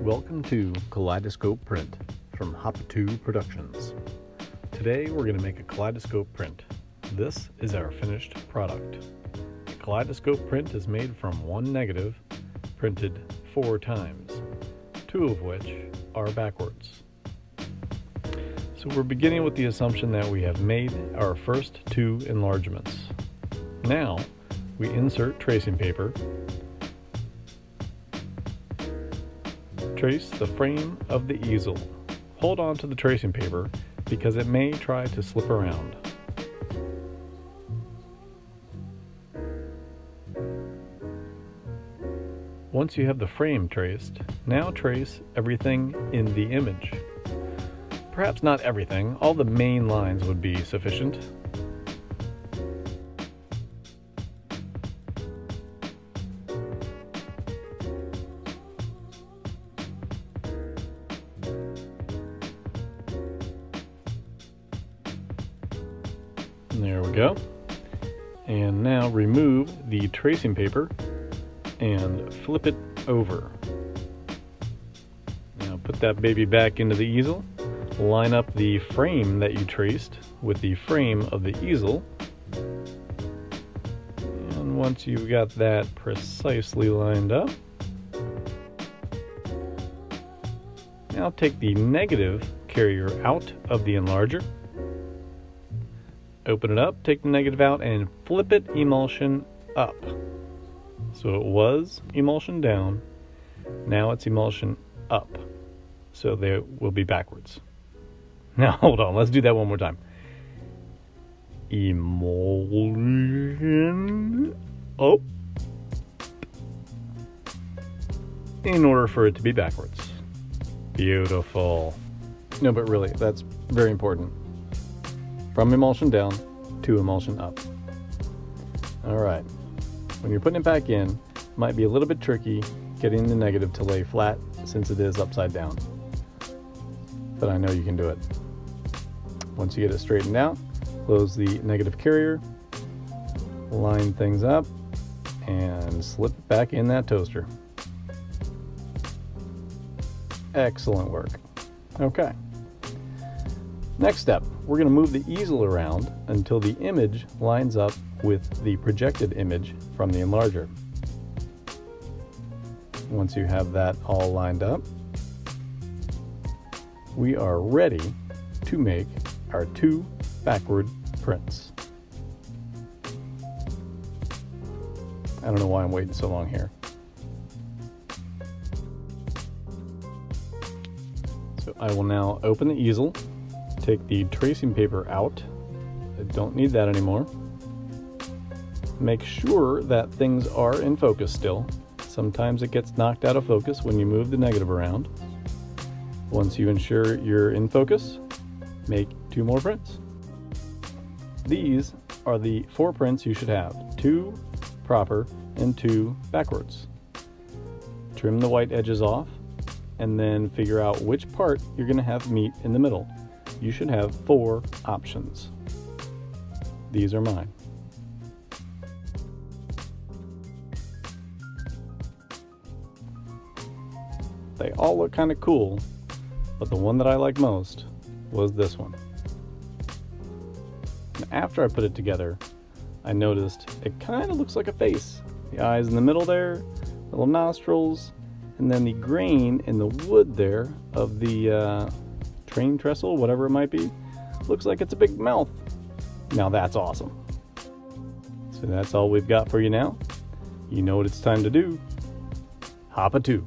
Welcome to Kaleidoscope Print from Hop 2 Productions. Today we're going to make a kaleidoscope print. This is our finished product. The kaleidoscope print is made from one negative printed four times, two of which are backwards. We're beginning with the assumption that we have made our first two enlargements. Now we insert tracing paper Trace the frame of the easel. Hold on to the tracing paper because it may try to slip around. Once you have the frame traced, now trace everything in the image. Perhaps not everything, all the main lines would be sufficient. There we go. And now remove the tracing paper and flip it over. Now put that baby back into the easel. Line up the frame that you traced with the frame of the easel. And once you've got that precisely lined up, now take the negative carrier out of the enlarger open it up, take the negative out, and flip it emulsion up. So it was emulsion down, now it's emulsion up. So they will be backwards. Now hold on, let's do that one more time. Emulsion up in order for it to be backwards. Beautiful. No, but really, that's very important from emulsion down to emulsion up. All right, when you're putting it back in, it might be a little bit tricky getting the negative to lay flat since it is upside down. But I know you can do it. Once you get it straightened out, close the negative carrier, line things up, and slip it back in that toaster. Excellent work. Okay. Next step, we're going to move the easel around until the image lines up with the projected image from the enlarger. Once you have that all lined up, we are ready to make our two backward prints. I don't know why I'm waiting so long here. So I will now open the easel take the tracing paper out. I don't need that anymore. Make sure that things are in focus still. Sometimes it gets knocked out of focus when you move the negative around. Once you ensure you're in focus, make two more prints. These are the four prints you should have, two proper and two backwards. Trim the white edges off and then figure out which part you're going to have meet in the middle you should have four options. These are mine. They all look kind of cool, but the one that I like most was this one. And after I put it together, I noticed it kind of looks like a face. The eyes in the middle there, little nostrils, and then the grain in the wood there of the uh, train trestle, whatever it might be, looks like it's a big mouth. Now that's awesome. So that's all we've got for you now. You know what it's time to do. Hop a two.